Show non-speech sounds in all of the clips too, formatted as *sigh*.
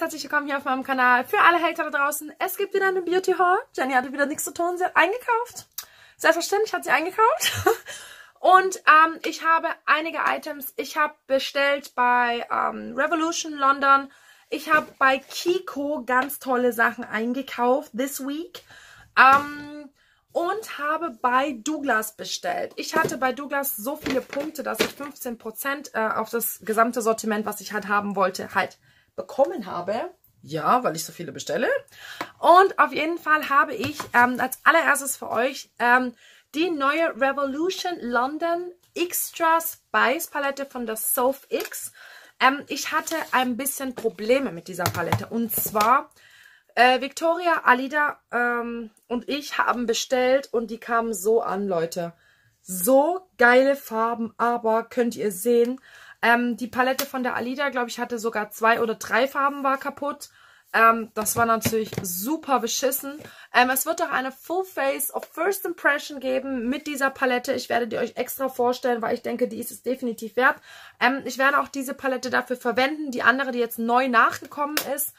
ganz herzlich willkommen hier auf meinem Kanal. Für alle Hater da draußen, es gibt wieder eine Beauty Haul. Jenny hatte wieder nichts zu tun, sie hat eingekauft. Selbstverständlich hat sie eingekauft. *laughs* Und ähm, ich habe einige Items. Ich habe bestellt bei ähm, Revolution London. Ich habe bei Kiko ganz tolle Sachen eingekauft this week. Ähm, und habe bei Douglas bestellt. Ich hatte bei Douglas so viele Punkte, dass ich 15% äh, auf das gesamte Sortiment, was ich halt haben wollte, halt bekommen habe. Ja, weil ich so viele bestelle. Und auf jeden Fall habe ich ähm, als allererstes für euch ähm, die neue Revolution London Extra Spice Palette von der Soph X. Ähm, ich hatte ein bisschen Probleme mit dieser Palette. Und zwar, äh, Victoria, Alida ähm, und ich haben bestellt und die kamen so an, Leute. So geile Farben, aber könnt ihr sehen, ähm, die Palette von der Alida, glaube ich, hatte sogar zwei oder drei Farben war kaputt. Ähm, das war natürlich super beschissen. Ähm, es wird auch eine Full Face of First Impression geben mit dieser Palette. Ich werde die euch extra vorstellen, weil ich denke, die ist es definitiv wert. Ähm, ich werde auch diese Palette dafür verwenden. Die andere, die jetzt neu nachgekommen ist,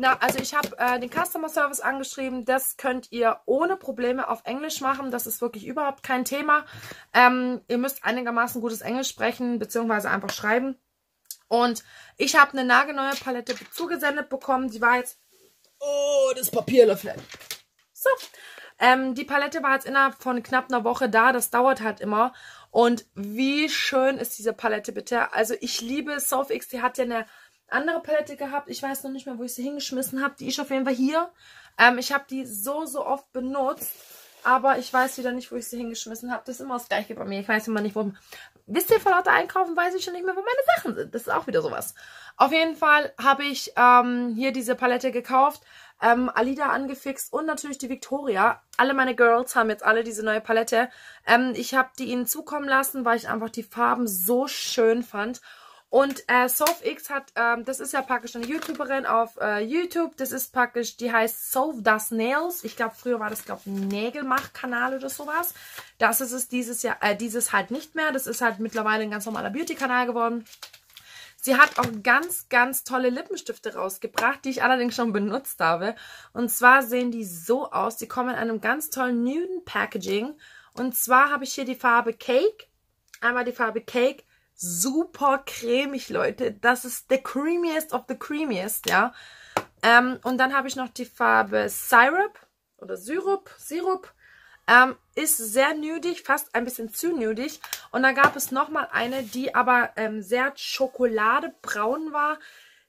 na, also ich habe äh, den Customer Service angeschrieben. Das könnt ihr ohne Probleme auf Englisch machen. Das ist wirklich überhaupt kein Thema. Ähm, ihr müsst einigermaßen gutes Englisch sprechen, beziehungsweise einfach schreiben. Und ich habe eine nagelneue Palette zugesendet bekommen. Die war jetzt... Oh, das Papier löffelt. So. Ähm, die Palette war jetzt innerhalb von knapp einer Woche da. Das dauert halt immer. Und wie schön ist diese Palette bitte. Also ich liebe SoftX. Die hat ja eine andere Palette gehabt. Ich weiß noch nicht mehr, wo ich sie hingeschmissen habe. Die ist auf jeden Fall hier. Ähm, ich habe die so, so oft benutzt. Aber ich weiß wieder nicht, wo ich sie hingeschmissen habe. Das ist immer das Gleiche bei mir. Ich weiß immer nicht, wo... Wisst ihr, vor lauter Einkaufen weiß ich schon nicht mehr, wo meine Sachen sind. Das ist auch wieder sowas. Auf jeden Fall habe ich ähm, hier diese Palette gekauft. Ähm, Alida angefixt und natürlich die Victoria. Alle meine Girls haben jetzt alle diese neue Palette. Ähm, ich habe die ihnen zukommen lassen, weil ich einfach die Farben so schön fand. Und äh, SophX hat, ähm, das ist ja praktisch eine YouTuberin auf äh, YouTube. Das ist praktisch, die heißt Soph Does Nails. Ich glaube, früher war das, glaube ich, Nägelmach-Kanal oder sowas. Das ist es dieses Jahr, äh, dieses halt nicht mehr. Das ist halt mittlerweile ein ganz normaler Beauty-Kanal geworden. Sie hat auch ganz, ganz tolle Lippenstifte rausgebracht, die ich allerdings schon benutzt habe. Und zwar sehen die so aus. Die kommen in einem ganz tollen nuden Packaging. Und zwar habe ich hier die Farbe Cake. Einmal die Farbe Cake super cremig, Leute. Das ist the creamiest of the creamiest, ja. Ähm, und dann habe ich noch die Farbe Syrup oder Syrup, Sirup. Ähm, ist sehr nudig, fast ein bisschen zu nudig. Und dann gab es nochmal eine, die aber ähm, sehr schokoladebraun war.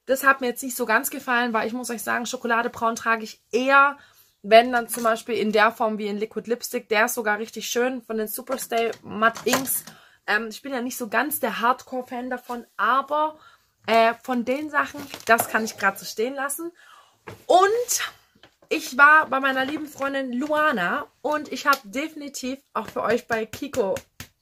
Das hat mir jetzt nicht so ganz gefallen, weil ich muss euch sagen, Schokoladebraun trage ich eher, wenn dann zum Beispiel in der Form wie in Liquid Lipstick. Der ist sogar richtig schön von den Superstay Matte Inks. Ähm, ich bin ja nicht so ganz der Hardcore-Fan davon, aber äh, von den Sachen, das kann ich gerade so stehen lassen. Und ich war bei meiner lieben Freundin Luana und ich habe definitiv auch für euch bei Kiko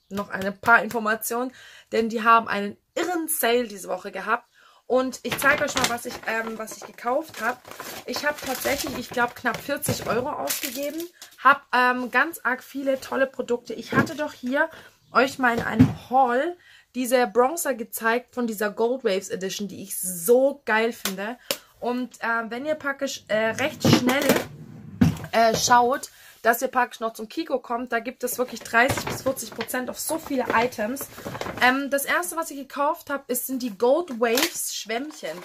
noch ein paar Informationen, denn die haben einen irren Sale diese Woche gehabt. Und ich zeige euch mal, was ich, ähm, was ich gekauft habe. Ich habe tatsächlich, ich glaube, knapp 40 Euro ausgegeben. Habe ähm, ganz arg viele tolle Produkte. Ich hatte doch hier euch mal in einem Haul diese Bronzer gezeigt von dieser Gold Waves Edition, die ich so geil finde. Und äh, wenn ihr praktisch äh, recht schnell äh, schaut, dass ihr praktisch noch zum Kiko kommt, da gibt es wirklich 30 bis 40 Prozent auf so viele Items. Ähm, das erste, was ich gekauft habe, sind die Gold Waves Schwämmchen.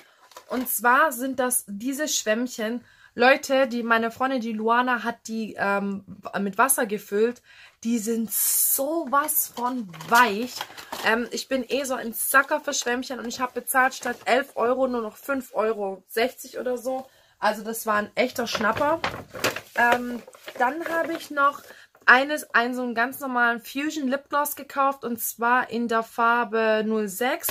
Und zwar sind das diese Schwämmchen, Leute, die meine Freundin, die Luana, hat die ähm, mit Wasser gefüllt. Die sind sowas von weich. Ähm, ich bin eh so ein Sacker für Schwämmchen und ich habe bezahlt statt 11 Euro nur noch 5,60 Euro oder so. Also das war ein echter Schnapper. Ähm, dann habe ich noch eines, einen so einen ganz normalen Fusion Lip Gloss gekauft und zwar in der Farbe 06.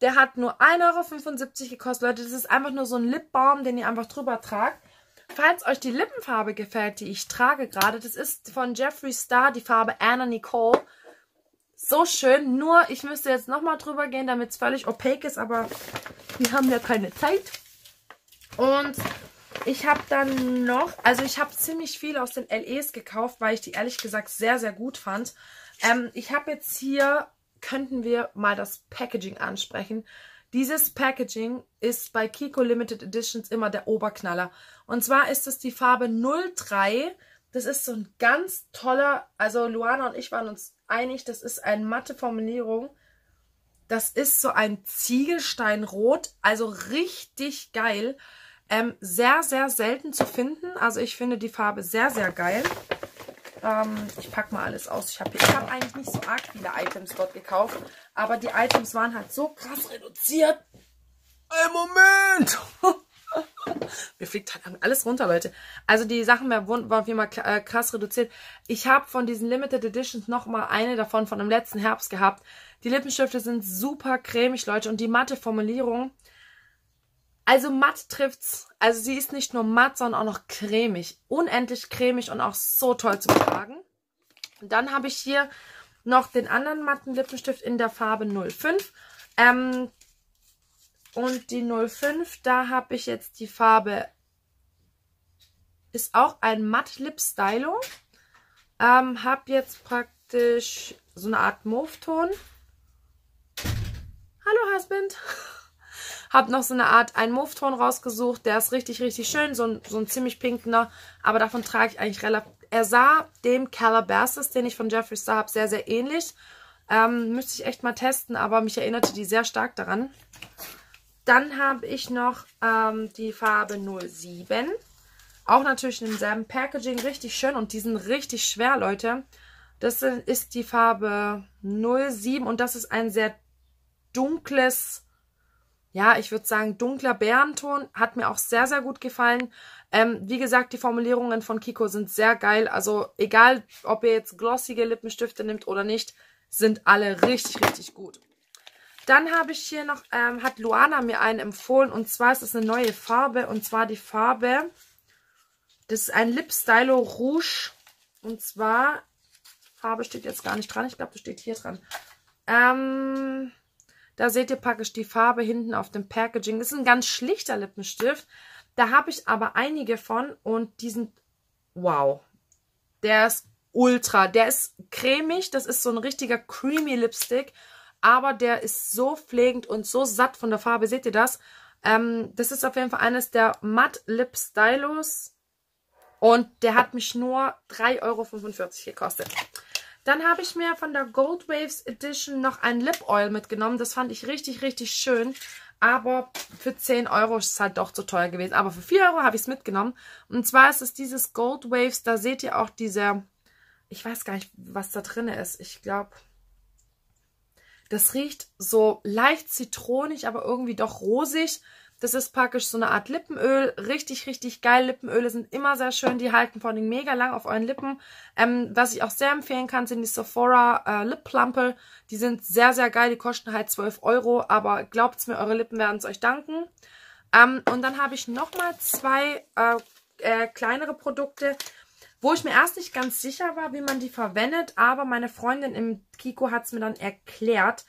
Der hat nur 1,75 Euro gekostet. Leute, das ist einfach nur so ein Lip Balm, den ihr einfach drüber tragt. Falls euch die Lippenfarbe gefällt, die ich trage gerade, das ist von Jeffree Star die Farbe Anna Nicole. So schön, nur ich müsste jetzt nochmal drüber gehen, damit es völlig opaque ist, aber wir haben ja keine Zeit. Und ich habe dann noch, also ich habe ziemlich viel aus den LEs gekauft, weil ich die ehrlich gesagt sehr, sehr gut fand. Ähm, ich habe jetzt hier, könnten wir mal das Packaging ansprechen. Dieses Packaging ist bei Kiko Limited Editions immer der Oberknaller. Und zwar ist es die Farbe 03. Das ist so ein ganz toller, also Luana und ich waren uns einig, das ist eine matte Formulierung. Das ist so ein Ziegelsteinrot, also richtig geil. Ähm, sehr, sehr selten zu finden. Also ich finde die Farbe sehr, sehr geil. Ähm, ich packe mal alles aus. Ich habe hab eigentlich nicht so arg viele Items dort gekauft. Aber die Items waren halt so krass reduziert. Ein Moment! *laughs* Mir fliegt halt alles runter, Leute. Also die Sachen waren auf jeden Fall äh, krass reduziert. Ich habe von diesen Limited Editions nochmal eine davon von dem letzten Herbst gehabt. Die Lippenstifte sind super cremig, Leute. Und die matte Formulierung, also matt trifft's. Also sie ist nicht nur matt, sondern auch noch cremig. Unendlich cremig und auch so toll zu tragen. Und dann habe ich hier noch den anderen matten Lippenstift in der Farbe 05. Ähm, und die 05, da habe ich jetzt die Farbe, ist auch ein Matt Lip Stylo. Ähm, habe jetzt praktisch so eine Art Mauve-Ton. Hallo Husband. *laughs* Hab noch so eine Art einen Mauve-Ton rausgesucht. Der ist richtig, richtig schön. So ein, so ein ziemlich pinkener. Aber davon trage ich eigentlich relativ... Er sah dem Calabasas, den ich von Jeffree Star habe, sehr, sehr ähnlich. Ähm, müsste ich echt mal testen, aber mich erinnerte die sehr stark daran. Dann habe ich noch ähm, die Farbe 07. Auch natürlich in demselben Packaging. Richtig schön und die sind richtig schwer, Leute. Das ist die Farbe 07 und das ist ein sehr dunkles ja, ich würde sagen, dunkler Bärenton. Hat mir auch sehr, sehr gut gefallen. Ähm, wie gesagt, die Formulierungen von Kiko sind sehr geil. Also egal, ob ihr jetzt glossige Lippenstifte nimmt oder nicht, sind alle richtig, richtig gut. Dann habe ich hier noch, ähm, hat Luana mir einen empfohlen. Und zwar ist es eine neue Farbe. Und zwar die Farbe, das ist ein Lip Stylo Rouge. Und zwar, Farbe steht jetzt gar nicht dran. Ich glaube, das steht hier dran. Ähm... Da seht ihr praktisch die Farbe hinten auf dem Packaging. Das ist ein ganz schlichter Lippenstift. Da habe ich aber einige von und die sind, wow, der ist ultra. Der ist cremig, das ist so ein richtiger creamy Lipstick, aber der ist so pflegend und so satt von der Farbe. Seht ihr das? Ähm, das ist auf jeden Fall eines der Matt Lip Stylos und der hat mich nur 3,45 Euro gekostet. Dann habe ich mir von der Gold Waves Edition noch ein Lip Oil mitgenommen. Das fand ich richtig, richtig schön. Aber für 10 Euro ist es halt doch zu teuer gewesen. Aber für 4 Euro habe ich es mitgenommen. Und zwar ist es dieses Gold Waves. Da seht ihr auch diese... Ich weiß gar nicht, was da drin ist. Ich glaube... Das riecht so leicht zitronig, aber irgendwie doch rosig. Das ist praktisch so eine Art Lippenöl. Richtig, richtig geil. Lippenöle sind immer sehr schön. Die halten vor allem mega lang auf euren Lippen. Ähm, was ich auch sehr empfehlen kann, sind die Sephora äh, Lip Plumper. Die sind sehr, sehr geil. Die kosten halt 12 Euro. Aber glaubt's mir, eure Lippen werden es euch danken. Ähm, und dann habe ich nochmal zwei äh, äh, kleinere Produkte, wo ich mir erst nicht ganz sicher war, wie man die verwendet. Aber meine Freundin im Kiko hat es mir dann erklärt.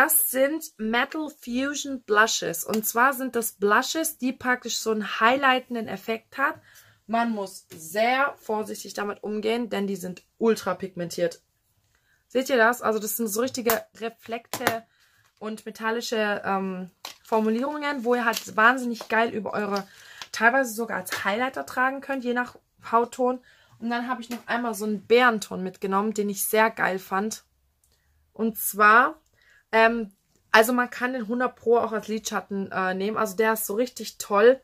Das sind Metal Fusion Blushes. Und zwar sind das Blushes, die praktisch so einen highlightenden Effekt hat. Man muss sehr vorsichtig damit umgehen, denn die sind ultra pigmentiert. Seht ihr das? Also das sind so richtige Reflekte und metallische ähm, Formulierungen, wo ihr halt wahnsinnig geil über eure, teilweise sogar als Highlighter tragen könnt, je nach Hautton. Und dann habe ich noch einmal so einen Bärenton mitgenommen, den ich sehr geil fand. Und zwar ähm, also man kann den 100 Pro auch als Lidschatten äh, nehmen. Also der ist so richtig toll.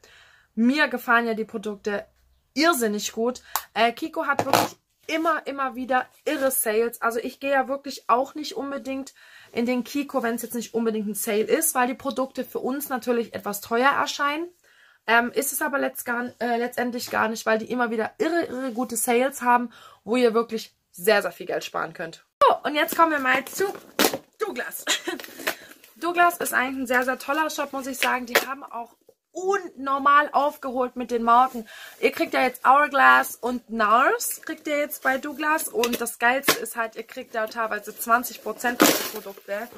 Mir gefallen ja die Produkte irrsinnig gut. Äh, Kiko hat wirklich immer, immer wieder irre Sales. Also ich gehe ja wirklich auch nicht unbedingt in den Kiko, wenn es jetzt nicht unbedingt ein Sale ist, weil die Produkte für uns natürlich etwas teuer erscheinen. Ähm, ist es aber letzt gar, äh, letztendlich gar nicht, weil die immer wieder irre, irre gute Sales haben, wo ihr wirklich sehr, sehr viel Geld sparen könnt. So, und jetzt kommen wir mal zu Douglas. *laughs* Douglas ist eigentlich ein sehr, sehr toller Shop, muss ich sagen. Die haben auch unnormal aufgeholt mit den Marken. Ihr kriegt ja jetzt Hourglass und NARS kriegt ihr jetzt bei Douglas. Und das Geilste ist halt, ihr kriegt ja teilweise 20% auf die Produkte.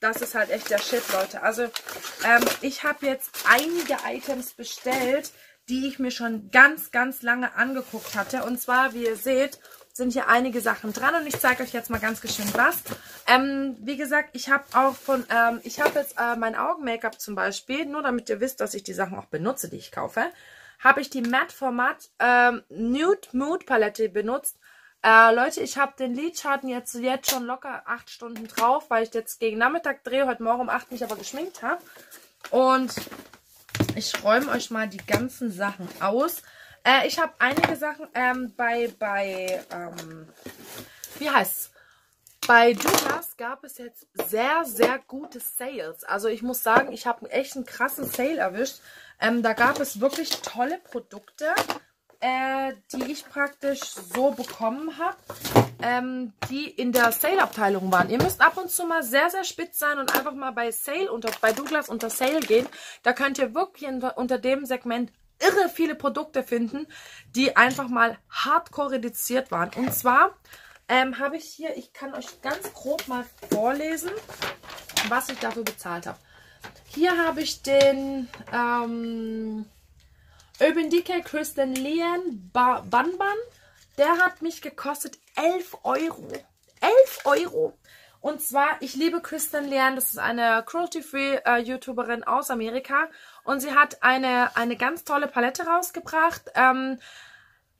Das ist halt echt der Shit, Leute. Also, ähm, ich habe jetzt einige Items bestellt, die ich mir schon ganz, ganz lange angeguckt hatte. Und zwar, wie ihr seht, sind hier einige Sachen dran und ich zeige euch jetzt mal ganz geschwind was. Ähm, wie gesagt, ich habe auch von, ähm, ich habe jetzt äh, mein Augen-Make-up zum Beispiel, nur damit ihr wisst, dass ich die Sachen auch benutze, die ich kaufe, habe ich die Matte Format ähm, Nude Mood Palette benutzt. Äh, Leute, ich habe den Lidschatten jetzt, jetzt schon locker 8 Stunden drauf, weil ich jetzt gegen Nachmittag drehe, heute Morgen um 8 mich aber geschminkt habe. Und ich räume euch mal die ganzen Sachen aus. Äh, ich habe einige Sachen ähm, bei, bei, ähm, wie heißt's? Bei Douglas gab es jetzt sehr, sehr gute Sales. Also ich muss sagen, ich habe echt einen krassen Sale erwischt. Ähm, da gab es wirklich tolle Produkte, äh, die ich praktisch so bekommen habe, ähm, die in der Sale-Abteilung waren. Ihr müsst ab und zu mal sehr, sehr spitz sein und einfach mal bei Sale unter, bei Douglas unter Sale gehen. Da könnt ihr wirklich unter, unter dem Segment irre viele Produkte finden, die einfach mal hardcore reduziert waren. Und zwar ähm, habe ich hier, ich kann euch ganz grob mal vorlesen, was ich dafür bezahlt habe. Hier habe ich den ähm, Urban Decay Kristen Leon Banban. Der hat mich gekostet 11 Euro. 11 Euro. Und zwar, ich liebe Kristen Leon, das ist eine Cruelty-Free äh, YouTuberin aus Amerika. Und sie hat eine, eine ganz tolle Palette rausgebracht. Ähm,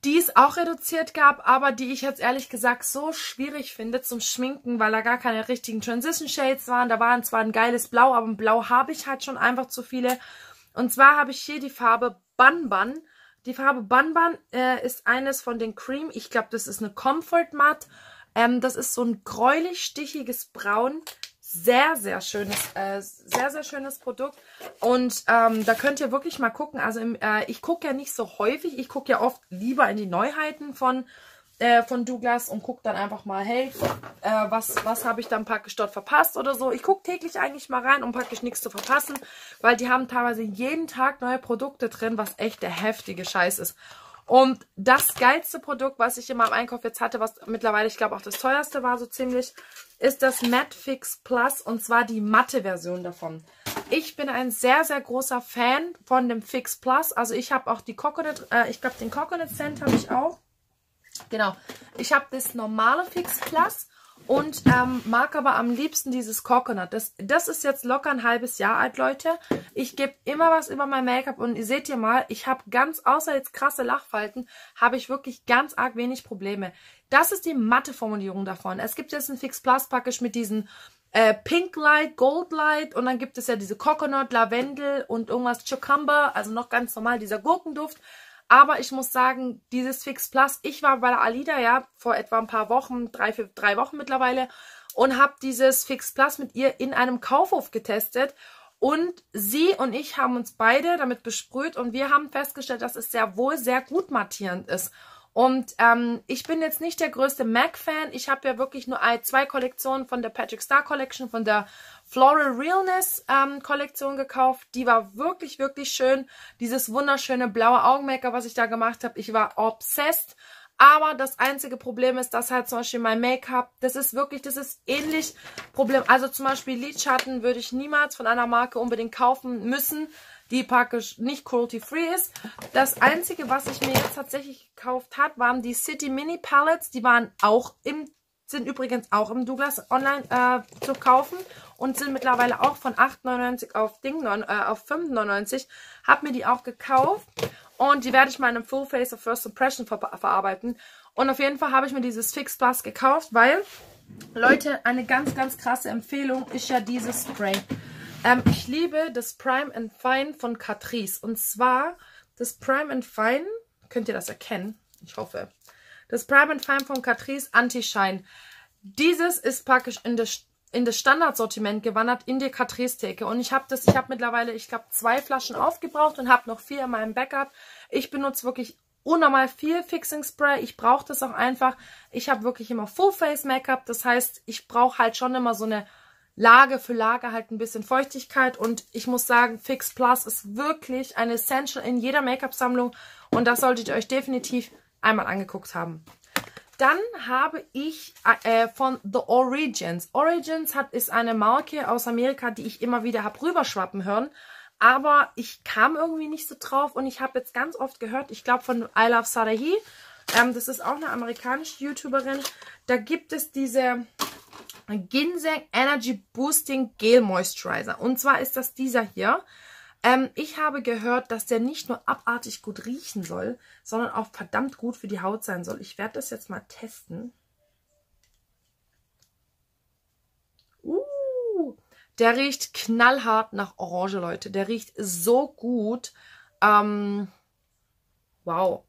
die es auch reduziert gab, aber die ich jetzt ehrlich gesagt so schwierig finde zum Schminken, weil da gar keine richtigen Transition Shades waren. Da waren zwar ein geiles Blau, aber ein Blau habe ich halt schon einfach zu viele. Und zwar habe ich hier die Farbe Bun. Die Farbe Bun äh, ist eines von den Cream. Ich glaube, das ist eine Comfort Matte. Ähm, das ist so ein gräulich stichiges Braun sehr, sehr schönes, äh, sehr, sehr schönes Produkt. Und ähm, da könnt ihr wirklich mal gucken. Also im, äh, ich gucke ja nicht so häufig. Ich gucke ja oft lieber in die Neuheiten von, äh, von Douglas und gucke dann einfach mal, hey, äh, was, was habe ich dann praktisch dort verpasst oder so. Ich gucke täglich eigentlich mal rein, um praktisch nichts zu verpassen, weil die haben teilweise jeden Tag neue Produkte drin, was echt der heftige Scheiß ist. Und das geilste Produkt, was ich in meinem Einkauf jetzt hatte, was mittlerweile, ich glaube, auch das teuerste war so ziemlich, ist das Matte Fix Plus und zwar die matte Version davon. Ich bin ein sehr, sehr großer Fan von dem Fix Plus. Also ich habe auch die Coconut, äh, ich glaube den Coconut Scent habe ich auch. Genau, ich habe das normale Fix Plus und ähm, mag aber am liebsten dieses Coconut. Das, das ist jetzt locker ein halbes Jahr alt, Leute. Ich gebe immer was über mein Make-up und ihr seht ihr mal, ich habe ganz, außer jetzt krasse Lachfalten, habe ich wirklich ganz arg wenig Probleme. Das ist die matte Formulierung davon. Es gibt jetzt ein Fix Plus Package mit diesen äh, Pink Light, Gold Light und dann gibt es ja diese Coconut, Lavendel und irgendwas Cucumber, also noch ganz normal dieser Gurkenduft. Aber ich muss sagen, dieses Fix Plus, ich war bei der Alida ja vor etwa ein paar Wochen, drei, vier, drei Wochen mittlerweile und habe dieses Fix Plus mit ihr in einem Kaufhof getestet. Und sie und ich haben uns beide damit besprüht und wir haben festgestellt, dass es sehr wohl sehr gut mattierend ist. Und ähm, ich bin jetzt nicht der größte MAC-Fan. Ich habe ja wirklich nur zwei Kollektionen von der Patrick Star Collection, von der Floral Realness ähm, Kollektion gekauft. Die war wirklich, wirklich schön. Dieses wunderschöne blaue Augenmaker, was ich da gemacht habe. Ich war obsessed. Aber das einzige Problem ist, dass halt zum Beispiel mein Make-up, das ist wirklich, das ist ähnlich Problem. Also zum Beispiel Lidschatten würde ich niemals von einer Marke unbedingt kaufen müssen, die praktisch nicht cruelty-free ist. Das einzige, was ich mir jetzt tatsächlich gekauft habe, waren die City Mini Palettes. Die waren auch im, sind übrigens auch im Douglas online äh, zu kaufen und sind mittlerweile auch von 8,99 auf äh, auf 5,99. Hab mir die auch gekauft und die werde ich mal in einem Full Face of First Impression ver verarbeiten. Und auf jeden Fall habe ich mir dieses Fix Plus gekauft, weil, Leute, eine ganz, ganz krasse Empfehlung ist ja dieses Spray. Ähm, ich liebe das Prime and Fine von Catrice. Und zwar das Prime and Fine, könnt ihr das erkennen? Ich hoffe. Das Prime and Fine von Catrice Anti-Shine. Dieses ist praktisch in das, in das Standardsortiment gewandert, in die Catrice-Theke. Und ich habe das, ich habe mittlerweile, ich glaube, zwei Flaschen aufgebraucht und habe noch vier in meinem Backup. Ich benutze wirklich unnormal viel Fixing Spray. Ich brauche das auch einfach. Ich habe wirklich immer Full Face Make-up. Das heißt, ich brauche halt schon immer so eine Lage für Lage halt ein bisschen Feuchtigkeit und ich muss sagen, Fix Plus ist wirklich ein Essential in jeder Make-up-Sammlung und das solltet ihr euch definitiv einmal angeguckt haben. Dann habe ich äh, von The Origins. Origins hat, ist eine Marke aus Amerika, die ich immer wieder habe rüberschwappen hören. Aber ich kam irgendwie nicht so drauf und ich habe jetzt ganz oft gehört, ich glaube von I Love Sarahi, ähm, das ist auch eine amerikanische YouTuberin, da gibt es diese Ginseng Energy Boosting Gel Moisturizer. Und zwar ist das dieser hier. Ähm, ich habe gehört, dass der nicht nur abartig gut riechen soll, sondern auch verdammt gut für die Haut sein soll. Ich werde das jetzt mal testen. Uh, der riecht knallhart nach Orange, Leute. Der riecht so gut. Ähm, wow.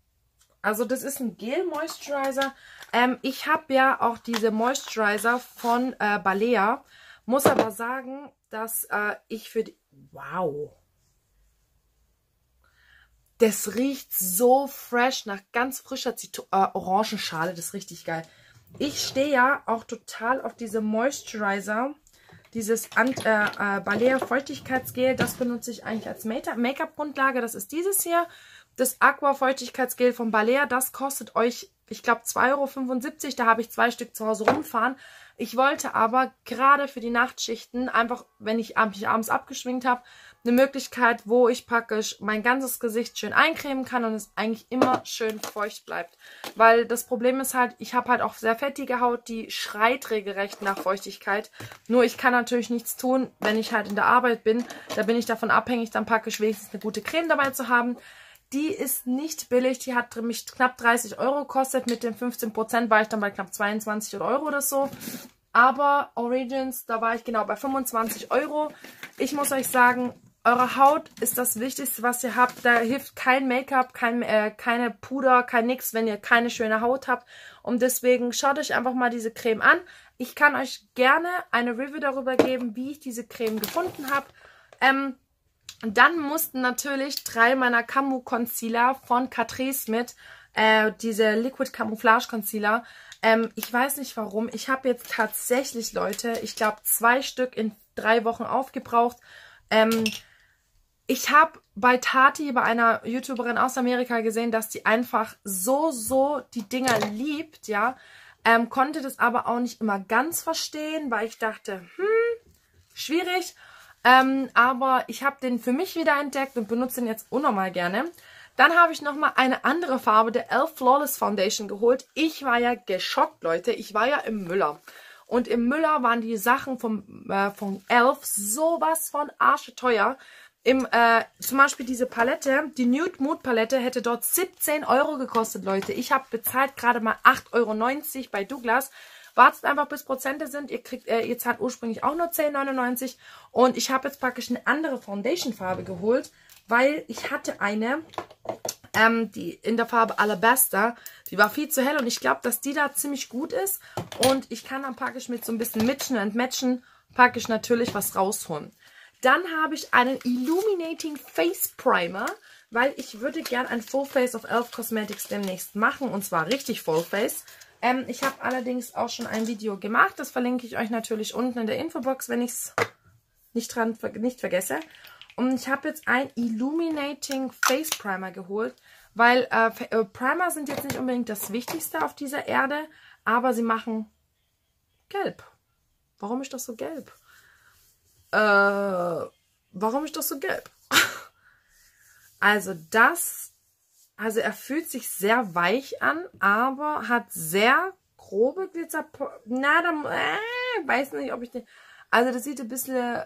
Also das ist ein Gel Moisturizer. Ähm, ich habe ja auch diese Moisturizer von äh, Balea. Muss aber sagen, dass äh, ich für die... Wow. Das riecht so fresh nach ganz frischer Zito äh, Orangenschale. Das ist richtig geil. Ich stehe ja auch total auf diese Moisturizer. Dieses Ant äh, äh, Balea Feuchtigkeitsgel. Das benutze ich eigentlich als Make-up-Grundlage. Das ist dieses hier. Das Aqua Feuchtigkeitsgel von Balea. Das kostet euch, ich glaube, 2,75 Euro. Da habe ich zwei Stück zu Hause rumfahren. Ich wollte aber gerade für die Nachtschichten, einfach wenn ich mich abends abgeschwingt habe, eine Möglichkeit, wo ich praktisch mein ganzes Gesicht schön eincremen kann und es eigentlich immer schön feucht bleibt. Weil das Problem ist halt, ich habe halt auch sehr fettige Haut, die schreit regelrecht nach Feuchtigkeit. Nur ich kann natürlich nichts tun, wenn ich halt in der Arbeit bin. Da bin ich davon abhängig, dann praktisch wenigstens eine gute Creme dabei zu haben. Die ist nicht billig, die hat mich knapp 30 Euro gekostet. Mit den 15% war ich dann bei knapp 22 Euro oder so. Aber Origins, da war ich genau bei 25 Euro. Ich muss euch sagen, eure Haut ist das Wichtigste, was ihr habt. Da hilft kein Make-up, kein, äh, keine Puder, kein nix, wenn ihr keine schöne Haut habt. Und deswegen schaut euch einfach mal diese Creme an. Ich kann euch gerne eine Review darüber geben, wie ich diese Creme gefunden habe. Ähm, dann mussten natürlich drei meiner Camu Concealer von Catrice mit, äh, diese Liquid Camouflage Concealer. Ähm, ich weiß nicht warum. Ich habe jetzt tatsächlich, Leute, ich glaube zwei Stück in drei Wochen aufgebraucht. Ähm, ich habe bei Tati, bei einer YouTuberin aus Amerika gesehen, dass die einfach so, so die Dinger liebt, ja. Ähm, konnte das aber auch nicht immer ganz verstehen, weil ich dachte, hm, schwierig. Ähm, aber ich habe den für mich wieder entdeckt und benutze den jetzt unnormal gerne. Dann habe ich nochmal eine andere Farbe der Elf Flawless Foundation geholt. Ich war ja geschockt, Leute. Ich war ja im Müller. Und im Müller waren die Sachen vom, äh, von Elf sowas von arschteuer. Im, äh, zum Beispiel diese Palette, die Nude Mood Palette, hätte dort 17 Euro gekostet, Leute. Ich habe bezahlt gerade mal 8,90 Euro bei Douglas. Wartet einfach, bis Prozente sind. Ihr kriegt, äh, ihr zahlt ursprünglich auch nur 10,99. Und ich habe jetzt praktisch eine andere Foundation-Farbe geholt, weil ich hatte eine, ähm, die in der Farbe Alabaster. Die war viel zu hell und ich glaube, dass die da ziemlich gut ist. Und ich kann dann praktisch mit so ein bisschen Mischen und Matchen praktisch natürlich was rausholen. Dann habe ich einen Illuminating Face Primer, weil ich würde gern ein Full Face of Elf Cosmetics demnächst machen und zwar richtig Full Face. Ähm, ich habe allerdings auch schon ein Video gemacht, das verlinke ich euch natürlich unten in der Infobox, wenn ich es nicht, nicht vergesse. Und ich habe jetzt ein Illuminating Face Primer geholt, weil äh, äh, Primer sind jetzt nicht unbedingt das Wichtigste auf dieser Erde, aber sie machen gelb. Warum ist das so gelb? Äh, warum ist das so gelb? *laughs* also das, also er fühlt sich sehr weich an, aber hat sehr grobe Glitzer. Na, da, äh, weiß nicht, ob ich den. Also das sieht ein bisschen,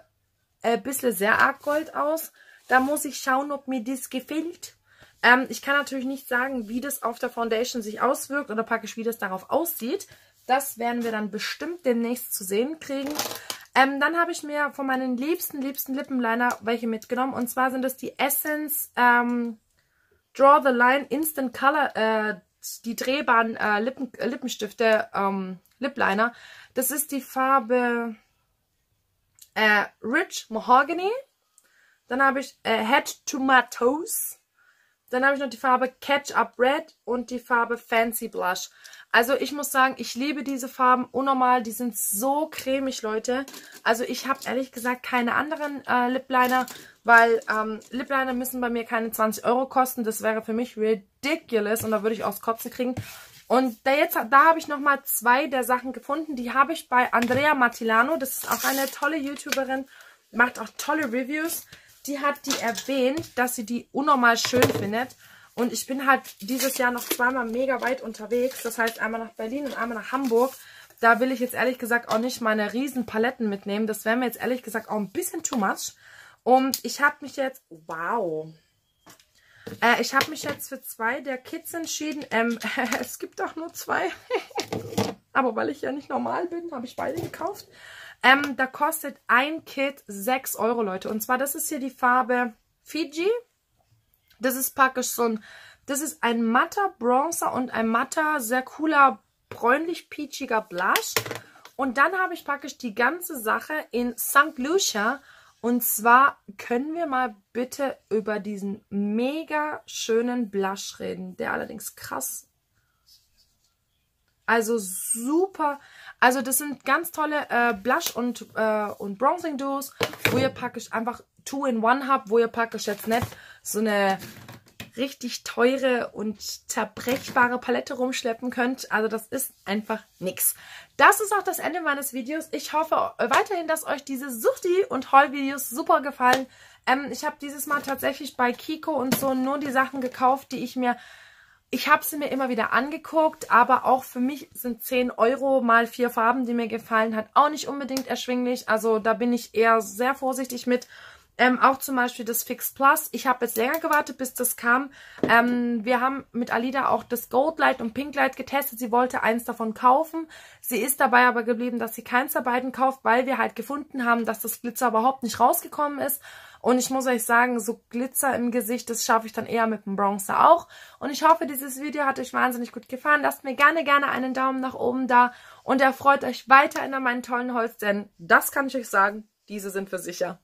äh, bisschen sehr arg Gold aus. Da muss ich schauen, ob mir das gefällt. Ähm, ich kann natürlich nicht sagen, wie das auf der Foundation sich auswirkt oder praktisch wie das darauf aussieht. Das werden wir dann bestimmt demnächst zu sehen kriegen. Ähm, dann habe ich mir von meinen liebsten, liebsten Lippenliner welche mitgenommen. Und zwar sind das die Essence ähm, Draw the Line Instant Color, äh, die drehbaren äh, Lippen, äh, Lippenstifte, ähm, Lip Liner. Das ist die Farbe äh, Rich Mahogany. Dann habe ich äh, Head Tomatoes. Dann habe ich noch die Farbe Catch Up Red und die Farbe Fancy Blush. Also ich muss sagen, ich liebe diese Farben unnormal. Die sind so cremig, Leute. Also ich habe ehrlich gesagt keine anderen äh, Lip Liner, weil ähm, Lip Liner müssen bei mir keine 20 Euro kosten. Das wäre für mich ridiculous und da würde ich auch Kotzen kriegen. Und da da habe ich nochmal zwei der Sachen gefunden. Die habe ich bei Andrea Martilano. Das ist auch eine tolle YouTuberin. Macht auch tolle Reviews. Die hat die erwähnt, dass sie die unnormal schön findet. Und ich bin halt dieses Jahr noch zweimal mega weit unterwegs. Das heißt einmal nach Berlin und einmal nach Hamburg. Da will ich jetzt ehrlich gesagt auch nicht meine riesen Paletten mitnehmen. Das wäre mir jetzt ehrlich gesagt auch ein bisschen too much. Und ich habe mich jetzt... Wow. Äh, ich habe mich jetzt für zwei der Kids entschieden. Ähm, *laughs* es gibt auch nur zwei. *laughs* Aber weil ich ja nicht normal bin, habe ich beide gekauft. Ähm, da kostet ein Kit 6 Euro, Leute. Und zwar, das ist hier die Farbe Fiji. Das ist praktisch so ein, das ist ein matter Bronzer und ein matter, sehr cooler, bräunlich-peachiger Blush. Und dann habe ich praktisch die ganze Sache in St. Lucia. Und zwar können wir mal bitte über diesen mega schönen Blush reden, der allerdings krass. Also super. Also das sind ganz tolle äh, Blush und, äh, und Bronzing Duos, wo ihr praktisch einfach Two-in-One habt, wo ihr praktisch jetzt nicht so eine richtig teure und zerbrechbare Palette rumschleppen könnt. Also das ist einfach nix. Das ist auch das Ende meines Videos. Ich hoffe weiterhin, dass euch diese Suchti- und Haul-Videos super gefallen. Ähm, ich habe dieses Mal tatsächlich bei Kiko und so nur die Sachen gekauft, die ich mir... Ich habe sie mir immer wieder angeguckt, aber auch für mich sind 10 Euro mal vier Farben, die mir gefallen hat, auch nicht unbedingt erschwinglich. Also da bin ich eher sehr vorsichtig mit. Ähm, auch zum Beispiel das Fix Plus. Ich habe jetzt länger gewartet, bis das kam. Ähm, wir haben mit Alida auch das Gold Light und Pink Light getestet. Sie wollte eins davon kaufen. Sie ist dabei aber geblieben, dass sie keins der beiden kauft, weil wir halt gefunden haben, dass das Glitzer überhaupt nicht rausgekommen ist. Und ich muss euch sagen, so Glitzer im Gesicht, das schaffe ich dann eher mit dem Bronzer auch. Und ich hoffe, dieses Video hat euch wahnsinnig gut gefallen. Lasst mir gerne, gerne einen Daumen nach oben da. Und erfreut euch weiterhin an meinen tollen Holz, denn das kann ich euch sagen, diese sind für sicher.